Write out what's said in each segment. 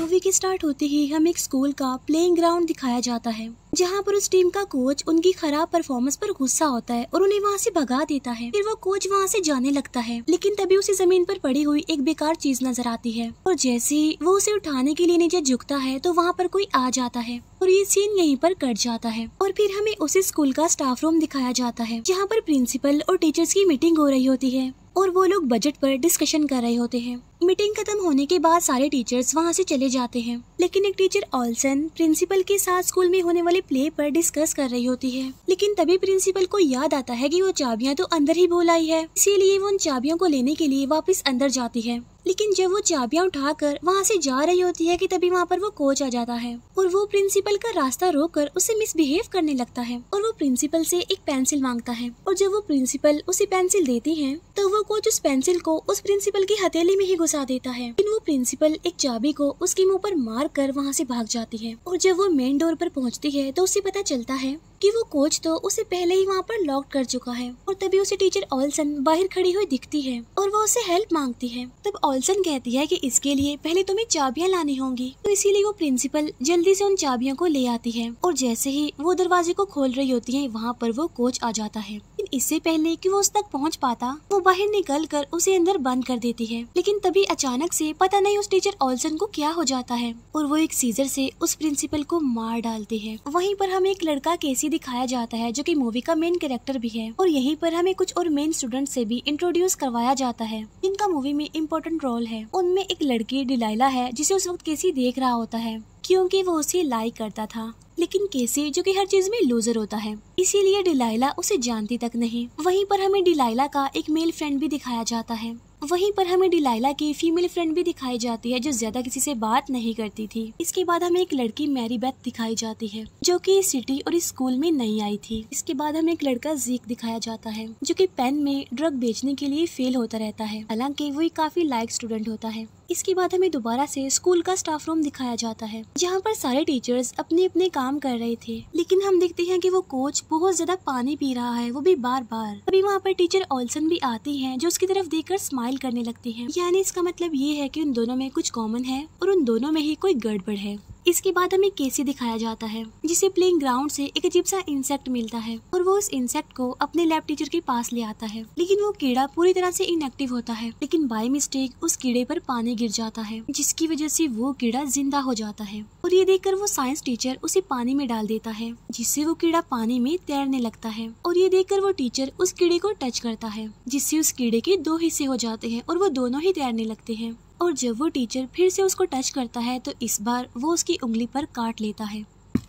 Movie के start होते ही हमें एक स्कूल का प्लेइंग ग्राउंड दिखाया जाता है, जहाँ पर उस टीम का कोच उनकी खराब परफॉर्मेंस पर गुस्सा होता है और उन्हें वहाँ से भगा देता है। फिर वो कोच वहाँ से जाने लगता है, लेकिन तभी उसे ज़मीन पर पड़ी हुई एक बेकार चीज़ नज़र आती है और जैसे ही वो उसे उठाने के लिए नीचे झुकता है तो वहाँ पर कोई आ जाता है और ये सीन यहीं पर कट जाता है और फिर हमें उसी स्कूल का स्टाफ रूम दिखाया जाता है, जहाँ पर प्रिंसिपल और टीचर्स की मीटिंग हो रही होती है और वो लोग बजट पर डिस्कशन कर रहे होते हैं। मीटिंग खत्म होने के बाद सारे टीचर्स वहाँ से चले जाते हैं। लेकिन एक टीचर ऑल्सन प्रिंसिपल के साथ स्कूल में होने वाले प्ले पर डिस्कस कर रही होती है। लेकिन तभी प्रिंसिपल को याद आता है कि वो चाबियाँ तो अंदर ही भूल आई है। इसीलिए वो उन चाबियों को लेने के लिए वापस अंदर जाती है। लेकिन जब वो चाबियाँ उठाकर वहाँ से जा रही होती है कि तभी वहाँ पर वो कोच आ जाता है। और वो प्रिंसिपल का रास्ता रोककर उसे मिसबिहेव करने लगता है। और वो प्रिंसिपल से एक पेंसिल माँगता है। और जब वो प्रिंसिपल उसे पेंसिल देती है तो वो कोच उस पेंसिल को उस प्रिंसिपल की हथेली में ही घुसा देता है। लेकिन वो प्रिंसिपल एक चाबी को उसके मुँह पर मार कर वहाँ से भाग जाती है और जब वो मेन डोर पर पहुँचती है तो उसे पता चलता है कि वो कोच तो उसे पहले ही वहाँ पर लॉक कर चुका है और तभी उसे टीचर ऑल्सन बाहर खड़ी हुई दिखती है और वो उसे हेल्प मांगती है। तब ऑल्सन कहती है कि इसके लिए पहले तुम्हें चाबियाँ लानी होंगी। तो इसीलिए वो प्रिंसिपल जल्दी से उन चाबियों को ले आती है और जैसे ही वो दरवाजे को खोल रही होती है, वहाँ पर वो कोच आ जाता है। इससे पहले कि वो उस तक पहुँच पाता, वो बाहर निकल कर उसे अंदर बंद कर देती है। लेकिन तभी अचानक से पता नहीं उस टीचर ऑल्सन को क्या हो जाता है और वो एक सीजर से उस प्रिंसिपल को मार डालती है। वहीं पर हमें एक लड़का केसी दिखाया जाता है जो कि मूवी का मेन कैरेक्टर भी है और यहीं पर हमें कुछ और मेन स्टूडेंट से भी इंट्रोड्यूस करवाया जाता है। जिनका मूवी में इम्पोर्टेंट रोल है। उनमें एक लड़की डिलाइला है जिसे उस वक्त केसी देख रहा होता है, क्योंकि वो उसे लाइक करता था। लेकिन केसी? जो कि हर चीज़ में लूजर होता है। इसीलिए डिलाइला उसे जानती तक नहीं। वहीं पर हमें डिलाइला का एक मेल फ्रेंड भी दिखाया जाता है। वहीं पर हमें डिलाइला की फीमेल फ्रेंड भी दिखाई जाती है, जो ज़्यादा किसी से बात नहीं करती थी। इसके बाद हमें एक लड़की मैरी बेथ दिखाई जाती है, जो कि सिटी और स्कूल में नहीं आई थी। इसके बाद हमें एक लड़का जीक दिखाया जाता है, जो कि पेन में ड्रग बेचने के लिए फेल होता रहता है। हालाँकि वो काफ़ी लाइक स्टूडेंट होता है। इसके बाद हमें दोबारा से स्कूल का स्टाफ रूम दिखाया जाता है, जहाँ पर सारे टीचर्स अपने अपने काम कर रहे थे। लेकिन हम देखते हैं कि वो कोच बहुत ज़्यादा पानी पी रहा है, वो भी बार बार अभी वहाँ पर टीचर ऑल्सन भी आती है, जो उसकी तरफ़ देख स्माइल करने लगती है। यानी इसका मतलब ये है की उन दोनों में कुछ कॉमन है और उन दोनों में ही कोई गड़बड़ है। इसके बाद हमें केसी दिखाया जाता है, जिसे प्लेइंग ग्राउंड से एक अजीब सा इंसेक्ट मिलता है और वो उस इंसेक्ट को अपने लैब टीचर के पास ले आता है। लेकिन वो कीड़ा पूरी तरह से इनएक्टिव होता है, लेकिन बाय मिस्टेक उस कीड़े पर पानी गिर जाता है, जिसकी वजह से वो कीड़ा ज़िंदा हो जाता है। और ये देखकर वो साइंस टीचर उसे पानी में डाल देता है, जिससे वो कीड़ा पानी में तैरने लगता है। और ये देखकर वो टीचर उस कीड़े को टच करता है, जिससे उस कीड़े के दो हिस्से हो जाते हैं और वो दोनों ही तैरने लगते हैं। और जब वो टीचर फिर से उसको टच करता है तो इस बार वो उसकी उंगली पर काट लेता है।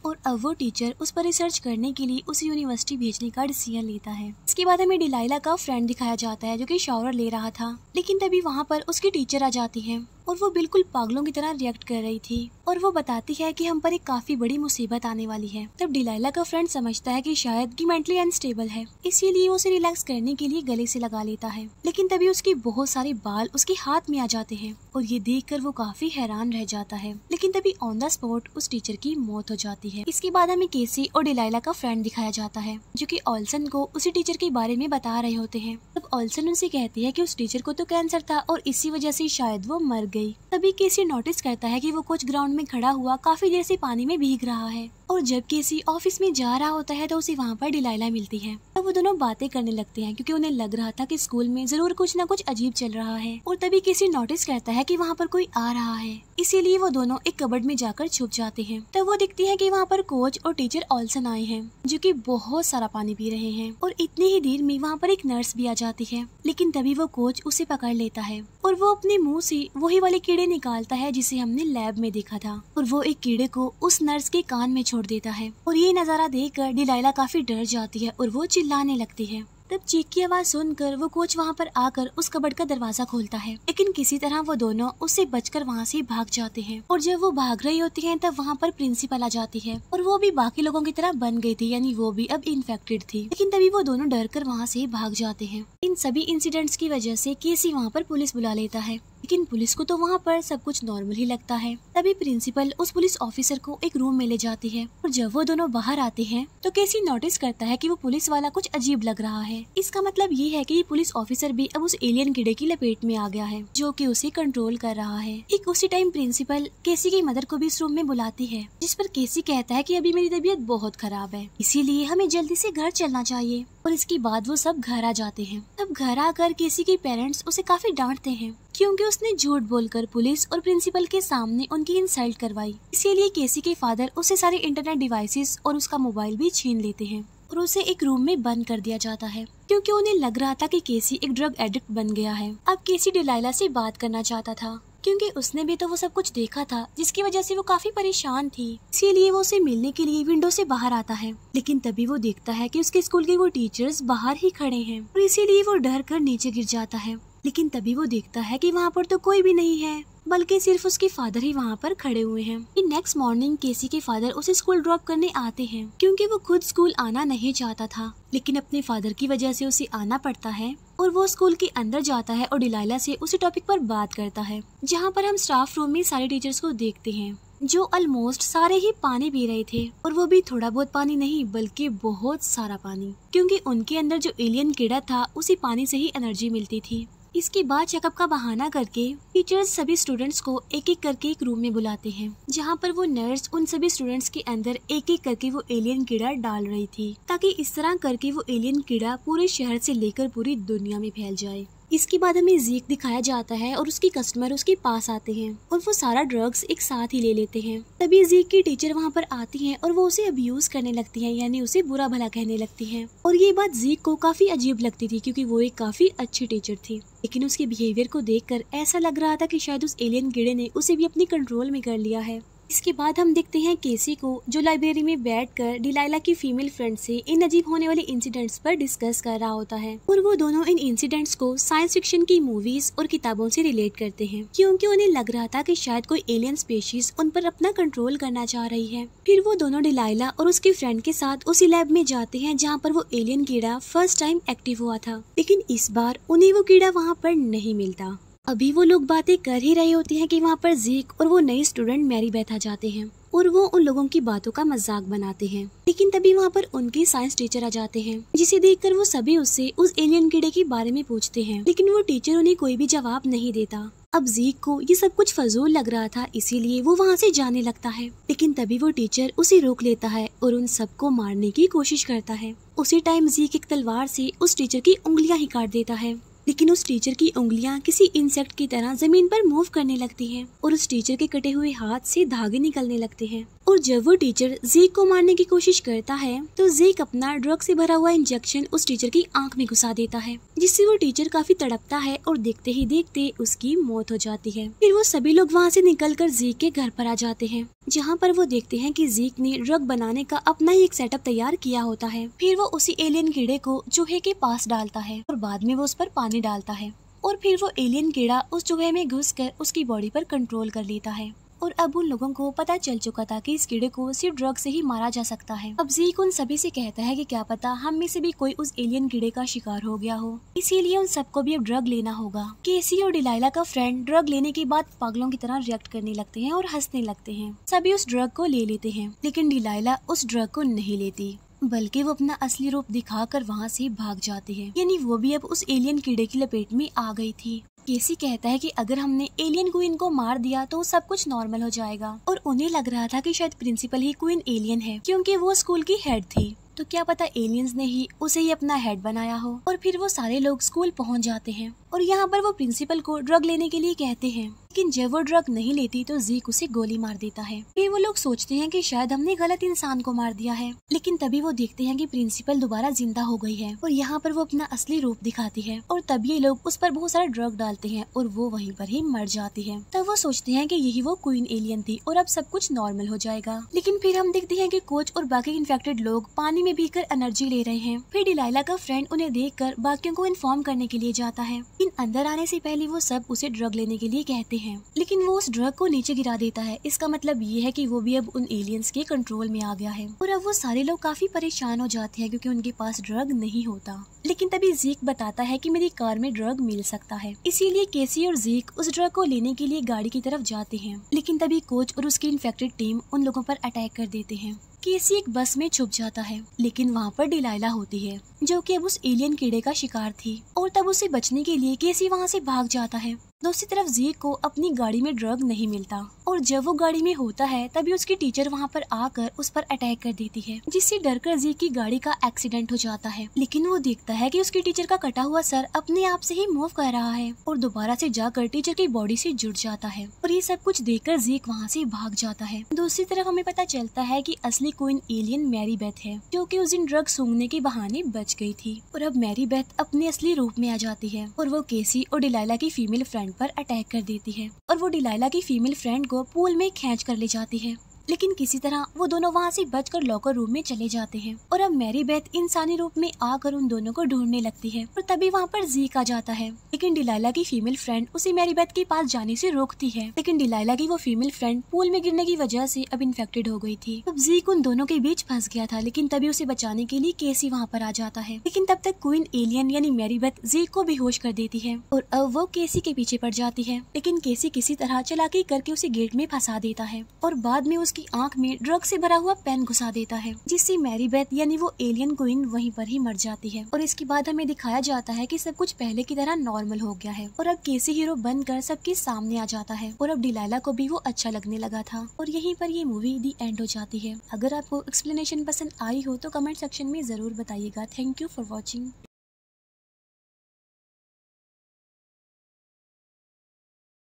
और अब वो टीचर उस पर रिसर्च करने के लिए उस यूनिवर्सिटी भेजने का डिसीज़न लेता है। इसके बाद हमें डिलाइला का फ्रेंड दिखाया जाता है, जो कि शॉवर ले रहा था। लेकिन तभी वहाँ पर उसकी टीचर आ जाती है। और वो बिल्कुल पागलों की तरह रिएक्ट कर रही थी। और वो बताती है कि हम पर एक काफ़ी बड़ी मुसीबत आने वाली है। तब डिलाइला का फ्रेंड समझता है कि शायद कि मेंटली अनस्टेबल है। इसीलिए उसे रिलैक्स करने के लिए गले से लगा लेता है। लेकिन तभी उसके बहुत सारे बाल उसके हाथ में आ जाते हैं और ये देख कर वो काफ़ी हैरान रह जाता है। लेकिन तभी ऑन द स्पॉट उस टीचर की मौत हो जाती है। इसके बाद हमें केसी और डिलाइला का फ्रेंड दिखाया जाता है, जो की ऑल्सन को उसी टीचर के बारे में बता रहे होते हैं। तब ऑल्सन उनसे कहती है की उस टीचर को तो कैंसर था और इसी वजह से शायद वो मर गई। तभी केसी नोटिस करता है कि वो कुछ ग्राउंड में खड़ा हुआ, काफ़ी देर से पानी में भीग रहा है। और जब केसी ऑफ़िस में जा रहा होता है तो उसे वहाँ पर डिलाइला मिलती है। तब वो दोनों बातें करने लगते हैं क्योंकि उन्हें लग रहा था कि स्कूल में ज़रूर कुछ न कुछ अजीब चल रहा है और तभी केसी नोटिस करता है कि वहाँ पर कोई आ रहा है। इसीलिए वो दोनों एक कबर्ड में जाकर छुप जाते हैं। तब वो दिखती है कि वहाँ पर कोच और टीचर ऑल्सन आए हैं, जो कि बहुत सारा पानी पी रहे हैं और इतनी ही देर में वहाँ पर एक नर्स भी आ जाती है। लेकिन तभी वो कोच उसे पकड़ लेता है और वो अपने मुँह से वही वाले कीड़े निकालता है जिसे हमने लैब में देखा था। और वो एक कीड़े को उस नर्स के कान में छोड़ देता है। और ये नज़ारा देख कर डिलाइला काफ़ी डर जाती है और वो चिल्लाने लगती है। तब चीख की आवाज़ सुनकर वो कोच वहाँ पर आकर उस कबड़ का दरवाज़ा खोलता है। लेकिन किसी तरह वो दोनों उससे बचकर वहाँ से भाग जाते हैं। और जब वो भाग रही होती हैं, तब वहाँ पर प्रिंसिपल आ जाती है। और वो भी बाकी लोगों की तरह बन गई थी, यानी वो भी अब इन्फेक्टेड थी। लेकिन तभी वो दोनों डर कर वहाँ से भाग जाते हैं। इन सभी इंसिडेंट्स की वजह से केसी वहाँ पर पुलिस बुला लेता है। लेकिन पुलिस को तो वहाँ पर सब कुछ नॉर्मल ही लगता है। तभी प्रिंसिपल उस पुलिस ऑफिसर को एक रूम में ले जाती है और जब वो दोनों बाहर आते हैं तो केसी नोटिस करता है कि वो पुलिस वाला कुछ अजीब लग रहा है। इसका मतलब ये है कि ये पुलिस ऑफिसर भी अब उस एलियन कीड़े की लपेट में आ गया है, जो कि उसे कंट्रोल कर रहा है। एक उसी टाइम प्रिंसिपल केसी की मदर को भी इस रूम में बुलाती है, जिस पर केसी कहता है की अभी मेरी तबीयत बहुत खराब है, इसीलिए हमें जल्दी से घर चलना चाहिए। और इसके बाद वो सब घर आ जाते हैं। तब घर आकर केसी के पेरेंट्स उसे काफ़ी डांटते हैं, क्योंकि उसने झूठ बोलकर पुलिस और प्रिंसिपल के सामने उनकी इंसल्ट करवाई। इसीलिए केसी के फादर उसे सारे इंटरनेट डिवाइसेस और उसका मोबाइल भी छीन लेते हैं और उसे एक रूम में बंद कर दिया जाता है, क्योंकि उन्हें लग रहा था कि केसी एक ड्रग एडिक्ट बन गया है। अब केसी डिलाइला से बात करना चाहता था। क्योंकि उसने भी तो वो सब कुछ देखा था, जिसकी वजह से वो काफ़ी परेशान थी। इसीलिए वो उसे मिलने के लिए विंडो से बाहर आता है। लेकिन तभी वो देखता है कि उसके स्कूल के वो टीचर्स बाहर ही खड़े हैं और इसीलिए वो डर कर नीचे गिर जाता है। लेकिन तभी वो देखता है कि वहाँ पर तो कोई भी नहीं है, बल्कि सिर्फ़ उसके फादर ही वहाँ पर खड़े हुए हैं। नेक्स्ट मॉर्निंग केसी के फादर उसे स्कूल ड्रॉप करने आते हैं, क्योंकि वो खुद स्कूल आना नहीं चाहता था, लेकिन अपने फादर की वजह से उसे आना पड़ता है और वो स्कूल के अंदर जाता है और डिलाइला से उसी टॉपिक पर बात करता है, जहाँ पर हम स्टाफ रूम में सारे टीचर्स को देखते हैं, जो ऑलमोस्ट सारे ही पानी पी रहे थे और वो भी थोड़ा बहुत पानी नहीं, बल्कि बहुत सारा पानी, क्योंकि उनके अंदर जो एलियन कीड़ा था, उसी पानी से ही एनर्जी मिलती थी। इसके बाद चेकअप का बहाना करके टीचर्स सभी स्टूडेंट्स को एक एक करके एक रूम में बुलाते हैं, जहाँ पर वो नर्स उन सभी स्टूडेंट्स के अंदर एक एक करके वो एलियन कीड़ा डाल रही थी, ताकि इस तरह करके वो एलियन कीड़ा पूरे शहर से लेकर पूरी दुनिया में फैल जाए। इसके बाद हमें जीक दिखाया जाता है और उसकी कस्टमर उसके पास आते हैं और वो सारा ड्रग्स एक साथ ही ले लेते हैं। तभी जीक की टीचर वहाँ पर आती हैं और वो उसे अब्यूज करने लगती हैं, यानी उसे बुरा भला कहने लगती हैं। और ये बात जीक को काफ़ी अजीब लगती थी क्योंकि वो एक काफ़ी अच्छी टीचर थी। लेकिन उसके बिहेवियर को देखकर ऐसा लग रहा था कि शायद उस एलियन कीड़े ने उसे भी अपने कंट्रोल में कर लिया है। इसके बाद हम देखते हैं केसी को, जो लाइब्रेरी में बैठकर डिलाइला की फीमेल फ्रेंड से इन अजीब होने वाले इंसिडेंट्स पर डिस्कस कर रहा होता है। और वो दोनों इन इंसिडेंट्स को साइंस फिक्शन की मूवीज़ और किताबों से रिलेट करते हैं, क्योंकि उन्हें लग रहा था कि शायद कोई एलियन स्पेशीज उन पर अपना कंट्रोल करना चाह रही है। फिर वो दोनों डिलाइला और उसके फ्रेंड के साथ उसी लैब में जाते हैं, जहाँ पर वो एलियन कीड़ा फ़र्स्ट टाइम एक्टिव हुआ था। लेकिन इस बार उन्हें वो कीड़ा वहाँ पर नहीं मिलता। अभी वो लोग बातें कर ही रहे होते हैं कि वहाँ पर जीक और वो नई स्टूडेंट मैरी बैठा जाते हैं और वो उन लोगों की बातों का मज़ाक बनाते हैं। लेकिन तभी वहाँ पर उनके साइंस टीचर आ जाते हैं, जिसे देखकर वो सभी उससे उस एलियन कीड़े के बारे में पूछते हैं। लेकिन वो टीचर उन्हें कोई भी जवाब नहीं देता। अब जीक को ये सब कुछ फजूल लग रहा था, इसीलिए वो वहाँ से जाने लगता है। लेकिन तभी वो टीचर उसे रोक लेता है और उन सबको मारने की कोशिश करता है। उसी टाइम जीक एक तलवार से उस टीचर की उंगलियाँ ही काट देता है। लेकिन उस टीचर की उंगलियाँ किसी इंसेक्ट की तरह ज़मीन पर मूव करने लगती हैं और उस टीचर के कटे हुए हाथ से धागे निकलने लगते हैं। और जब वो टीचर जीक को मारने की कोशिश करता है तो जीक अपना ड्रग से भरा हुआ इंजेक्शन उस टीचर की आँख में घुसा देता है, जिससे वो टीचर काफ़ी तड़पता है और देखते ही देखते उसकी मौत हो जाती है। फिर वो सभी लोग वहाँ से निकलकर जीक के घर पर आ जाते हैं। जहाँ पर वो देखते हैं कि जीक ने ड्रग बनाने का अपना ही एक सेटअप तैयार किया होता है। फिर वो उसी एलियन कीड़े को चूहे के पास डालता है और बाद में वो उस पर पानी डालता है। और फिर वो एलियन कीड़ा उस चूहे में घुसकर उसकी बॉडी पर कंट्रोल कर लेता है। और अब उन लोगों को पता चल चुका था कि इस कीड़े को सिर्फ़ ड्रग से ही मारा जा सकता है। अब जीक उन सभी से कहता है कि क्या पता हम में से भी कोई उस एलियन कीड़े का शिकार हो गया हो। इसीलिए उन सबको भी अब ड्रग लेना होगा। केसी और डिलाइला का फ्रेंड ड्रग लेने के बाद पागलों की तरह रिएक्ट करने लगते हैं और हंसने लगते हैं। सभी उस ड्रग को ले लेते हैं, लेकिन डिलाइला उस ड्रग को नहीं लेती, बल्कि वो अपना असली रूप दिखाकर वहाँ से भाग जाती है। यानी वो भी अब उस एलियन कीड़े की लपेट में आ गई थी। केसी कहता है कि अगर हमने एलियन क्वीन को मार दिया तो सब कुछ नॉर्मल हो जाएगा। और उन्हें लग रहा था कि शायद प्रिंसिपल ही क्वीन एलियन है, क्योंकि वो स्कूल की हेड थी। तो क्या पता एलियंस ने ही उसे ही अपना हेड बनाया हो। और फिर वो सारे लोग स्कूल पहुँच जाते हैं। और यहाँ पर वो प्रिंसिपल को ड्रग लेने के लिए कहते हैं। लेकिन जब वो ड्रग नहीं लेती तो जीक उसे गोली मार देता है। फिर वो लोग सोचते हैं कि शायद हमने गलत इंसान को मार दिया है। लेकिन तभी वो देखते हैं कि प्रिंसिपल दोबारा ज़िंदा हो गई है और यहाँ पर वो अपना असली रूप दिखाती है और तब ये लोग उस पर बहुत सारा ड्रग डालते हैं और वो वहीं पर ही मर जाती है। तब वो सोचते हैं कि यही वो क्वीन एलियन थी और अब सब कुछ नॉर्मल हो जाएगा। लेकिन फिर हम देखते हैं कि कोच और बाकी इन्फेक्टेड लोग पानी में भीग एनर्जी ले रहे हैं। फिर डिलाइला का फ्रेंड उन्हें देख कर बाकियों को इन्फॉर्म करने के लिए जाता है। इन अंदर आने से पहले वो सब उसे ड्रग लेने के लिए कहते हैं लेकिन वो उस ड्रग को नीचे गिरा देता है। इसका मतलब ये है कि वो भी अब उन एलियंस के कंट्रोल में आ गया है। और अब वो सारे लोग काफ़ी परेशान हो जाते हैं क्योंकि उनके पास ड्रग नहीं होता। लेकिन तभी जीक बताता है कि मेरी कार में ड्रग मिल सकता है। इसीलिए केसी और जीक उस ड्रग को लेने के लिए गाड़ी की तरफ़ जाते हैं। लेकिन तभी कोच और उसकी इन्फेक्टेड टीम उन लोगों पर अटैक कर देते हैं। केसी एक बस में छुप जाता है, लेकिन वहाँ पर डिलाइला होती है, जो कि अब उस एलियन कीड़े का शिकार थी, और तब उसे बचने के लिए केसी वहाँ से भाग जाता है। दूसरी तरफ़ जीक को अपनी गाड़ी में ड्रग नहीं मिलता, और जब वो गाड़ी में होता है, तभी उसकी टीचर वहाँ पर आकर उस पर अटैक कर देती है, जिससे डरकर जीक की गाड़ी का एक्सीडेंट हो जाता है। लेकिन वो देखता है कि उसकी टीचर का कटा हुआ सर अपने आप से ही मूव कर रहा है, और दोबारा से जाकर टीचर की बॉडी से जुड़ जाता है, और ये सब कुछ देखकर जीक वहाँ से भाग जाता है। दूसरी तरफ़ हमें पता चलता है की असली कोइन एलियन मैरी बेथ है, जो कि उस दिन ड्रग सूंघने के बहाने बच गई थी। और अब मैरी बेथ अपने असली रूप में आ जाती है और वो केसी और डिलाइला की फीमेल फ्रेंड पर अटैक कर देती है। और वो डिलाइला की फीमेल फ्रेंड को पूल में खेच कर ले जाती है। लेकिन किसी तरह वो दोनों वहाँ से बचकर लॉकर रूम में चले जाते हैं। और अब मैरी बेथ इंसानी रूप में आकर उन दोनों को ढूँढने लगती है। और तभी वहाँ पर जीक आ जाता है। लेकिन डिलाइला की फीमेल फ्रेंड उसे मैरी बेथ के पास जाने से रोकती है। लेकिन डिलाइला की वो फीमेल फ्रेंड पूल में गिरने की वजह से अब इन्फेक्टेड हो गई थी। अब जीक उन दोनों के बीच फंस गया था, लेकिन तभी उसे बचाने के लिए केसी वहाँ पर आ जाता है। लेकिन तब तक क्वीन एलियन यानी मैरी बेथ जीक को बेहोश कर देती है। और अब वो केसी के पीछे पड़ जाती है। लेकिन केसी किसी तरह चलाकी करके उसे गेट में फंसा देता है। और बाद में उसकी आँख में ड्रग से भरा हुआ पेन घुसा देता है, जिससे मैरी बेथ यानी वो एलियन क्वीन वहीं पर ही मर जाती है। और इसके बाद हमें दिखाया जाता है कि सब कुछ पहले की तरह नॉर्मल हो गया है और अब केसी हीरो बनकर सबके सामने आ जाता है और अब डिलाइला को भी वो अच्छा लगने लगा था। और यहीं पर ये मूवी दी एंड हो जाती है। अगर आपको एक्सप्लेनेशन पसंद आई हो तो कमेंट सेक्शन में ज़रूर बताइएगा। Thank you for watching